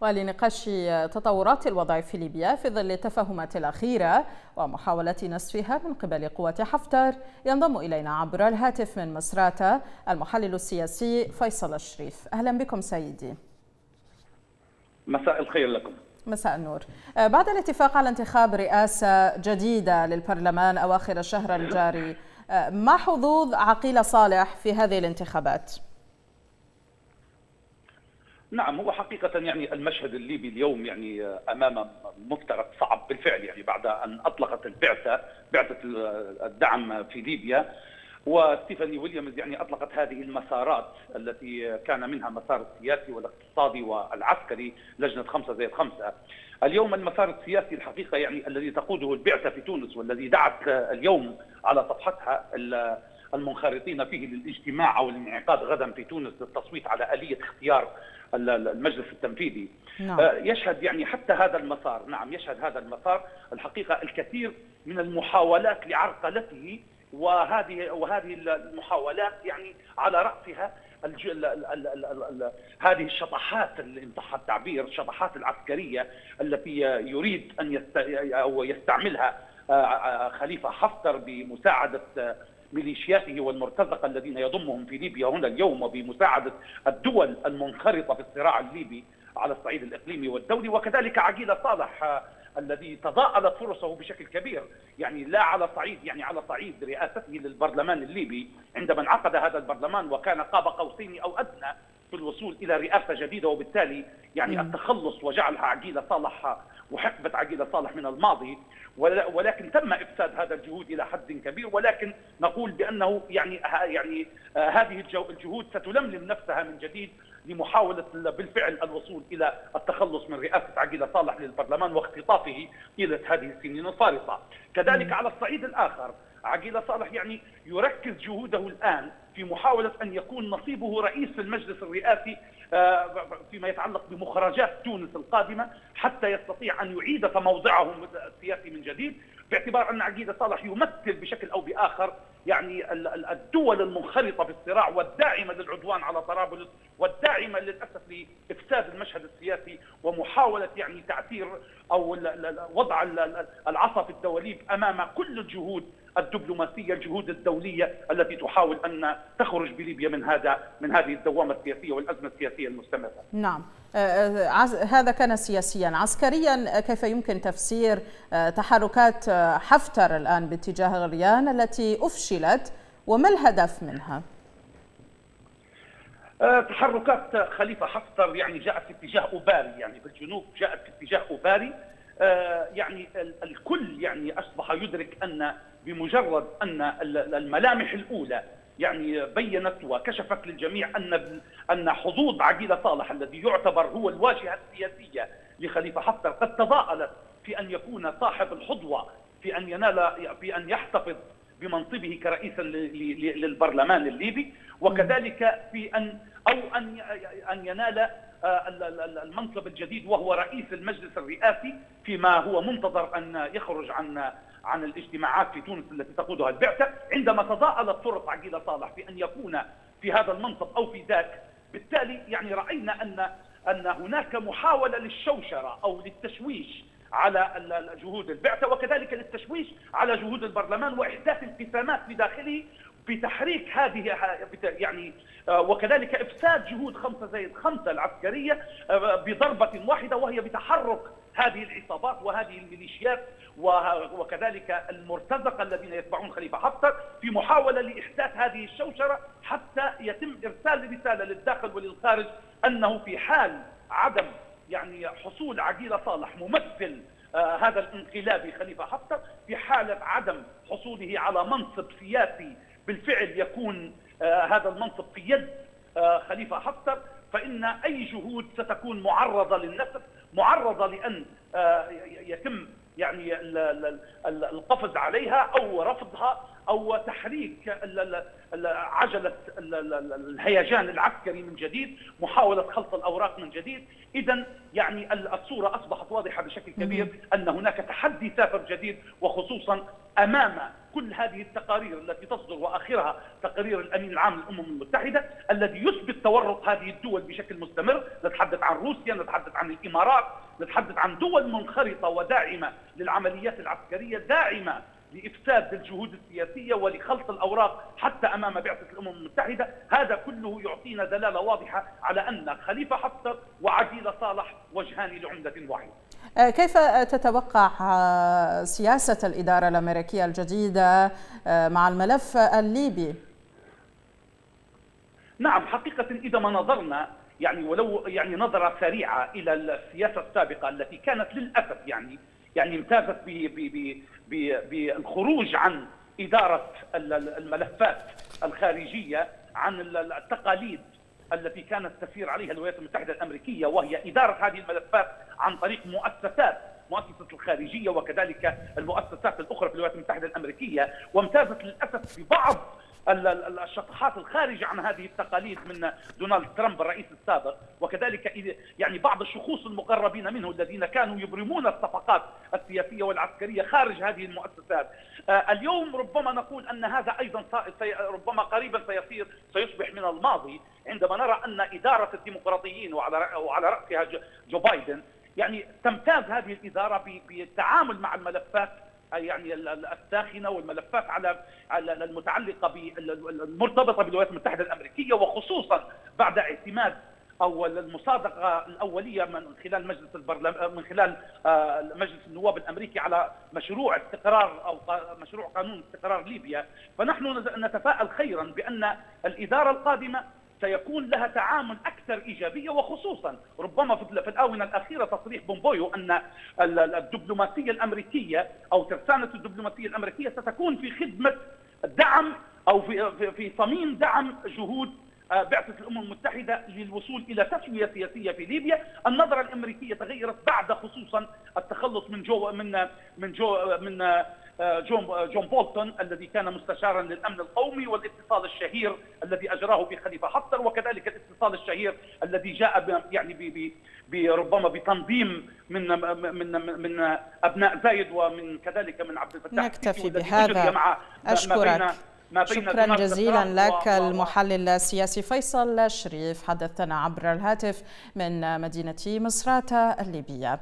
ولنقاش تطورات الوضع في ليبيا في ظل التفاهمات الأخيرة ومحاولة نسفها من قبل قوات حفتر. ينضم إلينا عبر الهاتف من مصراتة المحلل السياسي فيصل الشريف. أهلا بكم سيدي. مساء الخير لكم. مساء النور. بعد الاتفاق على انتخاب رئاسة جديدة للبرلمان أواخر الشهر الجاري ما حظوظ عقيل صالح في هذه الانتخابات؟ نعم هو حقيقة يعني المشهد الليبي اليوم يعني أمام مفترق صعب بالفعل يعني بعد أن أطلقت البعثة بعثة الدعم في ليبيا. وستيفاني ويليامز يعني أطلقت هذه المسارات التي كان منها مسار السياسي والاقتصادي والعسكري لجنة خمسة زائد خمسة. اليوم المسار السياسي الحقيقة يعني الذي تقوده البعثة في تونس والذي دعت اليوم على صفحتها المنخرطين فيه للاجتماع أو الانعقاد غدا في تونس للتصويت على آلية اختيار المجلس التنفيذي نعم. آه، يشهد يعني حتى هذا المسار نعم يشهد هذا المسار الحقيقة الكثير من المحاولات لعرقلته وهذه وهذه المحاولات يعني على رأسها الج... ال... ال... ال... ال... ال... هذه الشطحات اللي ان صح التعبير الشطحات العسكرية التي يريد أن يست... أو يستعملها آه، آه، خليفة حفتر بمساعدة ميليشياته والمرتزقة الذين يضمهم في ليبيا هنا اليوم وبمساعده الدول المنخرطة في الصراع الليبي على الصعيد الإقليمي والدولي وكذلك عقيله صالح آه، الذي تضاءلت فرصه بشكل كبير يعني لا على صعيد يعني على صعيد رئاسته للبرلمان الليبي عندما انعقد هذا البرلمان وكان قاب قوسين أو أدنى في الوصول إلى رئاسة جديدة وبالتالي يعني التخلص وجعلها عقيله صالح وحقبة عقيله صالح من الماضي. ولكن تم إفساد هذا الجهود إلى حد كبير. ولكن نقول بأنه يعني يعني آه، هذه الجهود ستلملم نفسها من جديد لمحاولة بالفعل الوصول إلى التخلص من رئاسة عقيله صالح للبرلمان واختطافه طيلة هذه السنين الفارطة. كذلك على الصعيد الآخر عقيله صالح يعني يركز جهوده الآن في محاولة أن يكون نصيبه رئيس المجلس الرئاسي آه، فيما يتعلق بمخرجات تونس القادمة حتى يستطيع أن يعيد موضعه السياسي من جديد باعتبار أن عقيده صالح يمثل بشكل أو بآخر يعني الدول المنخرطة في الصراع والداعمة للعدوان على طرابلس والداعمة للأسف لإفساد المشهد السياسي ومحاولة يعني تعثير أو وضع العصا في الدواليب أمام كل الجهود الدبلوماسية الجهود الدولية التي تحاول أن تخرج بليبيا من هذا من هذه الدوامة السياسية والأزمة السياسية المستمرة. نعم آه، آه، هذا كان سياسيا، عسكريا كيف يمكن تفسير آه، تحركات حفتر الآن باتجاه غريان التي افشلت وما الهدف منها؟ تحركات خليفة حفتر يعني جاءت في اتجاه أوباري يعني في الجنوب جاءت في اتجاه أوباري يعني الكل يعني أصبح يدرك أن بمجرد أن الملامح الأولى يعني بينت وكشفت للجميع أن أن حظوظ عقيله صالح الذي يعتبر هو الواجهة السياسية لخليفة حفتر قد تضاءلت في أن يكون صاحب الحظوة في أن ينال في أن يحتفظ بمنصبه كرئيس للبرلمان الليبي وكذلك في ان أو أن أن ينال آه، المنصب الجديد وهو رئيس المجلس الرئاسي فيما هو منتظر أن يخرج عن عن الاجتماعات في تونس التي تقودها البعثة عندما تضاءلت فرص عقيله صالح في أن يكون في هذا المنصب أو في ذاك. بالتالي يعني رأينا أن أن هناك محاولة للشوشرة أو للتشويش على جهود البعثة وكذلك للتشويش على جهود البرلمان وإحداث انقسامات في داخله بتحريك هذه يعني آه، وكذلك إفساد جهود خمسة زائد خمسه العسكرية آه، بضربة واحدة وهي بتحرك هذه العصابات وهذه الميليشيات وكذلك المرتزقة الذين يتبعون خليفة حفتر في محاولة لإحداث هذه الشوشرة حتى يتم إرسال رسالة للداخل وللخارج أنه في حال عدم يعني حصول عقيله صالح ممثل آه هذا الانقلابي خليفة حفتر في حالة عدم حصوله على منصب سياسي بالفعل يكون آه هذا المنصب في يد آه خليفة حفتر. فإن أي جهود ستكون معرضة للنسف معرضة لأن آه يتم يعني القفز عليها أو رفضها. أو تحريك عجلة الهيجان العسكري من جديد محاولة خلط الأوراق من جديد. اذا يعني الصورة أصبحت واضحة بشكل كبير أن هناك تحدي سافر جديد وخصوصا أمام كل هذه التقارير التي تصدر وآخرها تقارير الأمين العام للأمم المتحدة الذي يثبت تورط هذه الدول بشكل مستمر، نتحدث عن روسيا، نتحدث عن الإمارات، نتحدث عن دول منخرطة وداعمة للعمليات العسكرية، داعمة لإفساد الجهود السياسية ولخلط الأوراق حتى أمام بعثة الأمم المتحدة، هذا كله يعطينا دلالة واضحة على أن خليفة حفتر وعديل صالح وجهان لعمدة واحدة. آه، كيف تتوقع آه، سياسة الإدارة الأمريكية الجديدة آه، مع الملف الليبي؟ نعم حقيقة إذا ما نظرنا يعني ولو يعني نظرة سريعة إلى السياسة السابقة التي كانت للأسف يعني يعني امتازت بالخروج عن إدارة الملفات الخارجية عن التقاليد التي كانت تسير عليها الولايات المتحدة الأمريكية وهي إدارة هذه الملفات عن طريق مؤسسات مؤسسة الخارجية وكذلك المؤسسات الأخرى في الولايات المتحدة الأمريكية. وامتازت للأسف ببعض الشطحات الخارجة عن هذه التقاليد من دونالد ترامب الرئيس السابق. وكذلك يعني بعض الشخوص المقربين منه الذين كانوا يبرمون الصفقات السياسية والعسكرية خارج هذه المؤسسات. آه، اليوم ربما نقول أن هذا أيضا ربما قريبا سيصير سيصبح من الماضي. عندما نرى أن إدارة الديمقراطيين وعلى رأسها جو بايدن يعني تمتاز هذه الإدارة بالتعامل مع الملفات يعني الساخنة والملفات على المتعلقة المرتبطة بالولايات المتحدة الأمريكية وخصوصا بعد اعتماد أو المصادقة الأولية من خلال مجلس البرلمان من خلال آه، مجلس النواب الأمريكي على مشروع استقرار أو مشروع قانون استقرار ليبيا. فنحن نتفائل خيرا بأن الإدارة القادمة سيكون لها تعامل أكثر إيجابية وخصوصا. ربما في الآونة الأخيرة تصريح بومبويو أن الدبلوماسية الأمريكية أو ترسانة الدبلوماسية الأمريكية ستكون في خدمة دعم أو في في صميم دعم جهود آه، بعثة الأمم المتحدة للوصول إلى تسوية سياسية في ليبيا، النظرة الأمريكية تغيرت بعد خصوصا التخلص من جو من من جو من آه، جون آه، جون بولتون الذي كان مستشارا للأمن القومي والاتصال الشهير الذي أجراه بخليفه حفتر وكذلك الاتصال الشهير الذي جاء يعني بربما بتنظيم من من من أبناء زايد ومن كذلك من عبد الفتاح نكتفي بهذا. أشكرك. شكرا جزيلا لك المحلل السياسي فيصل شريف حدثنا عبر الهاتف من مدينة مصراتة الليبية.